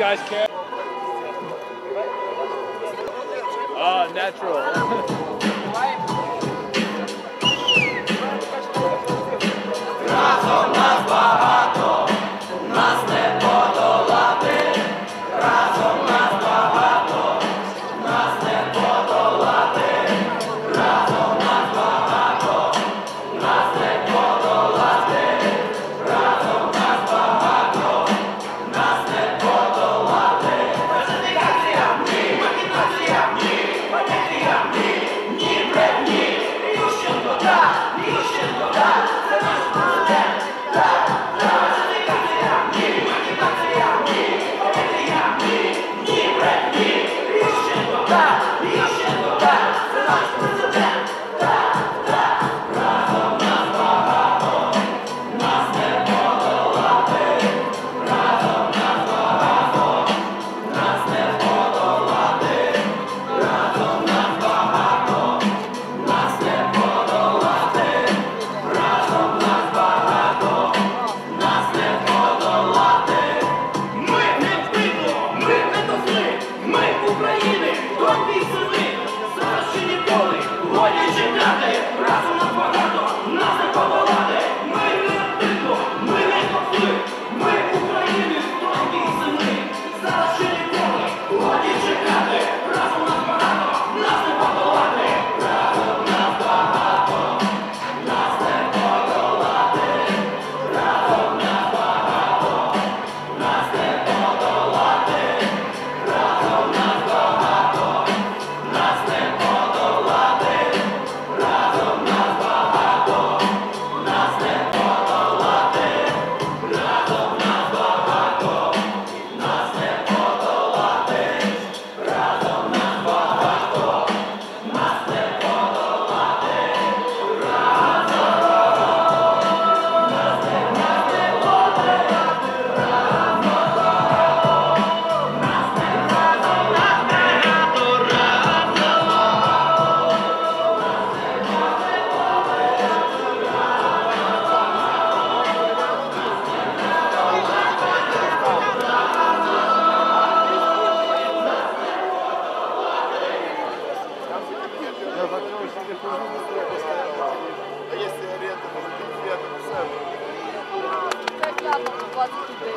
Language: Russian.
guys care? Ah, uh, natural. А есть сигареты, может быть, ребята, все. Це яблуко 20 людей.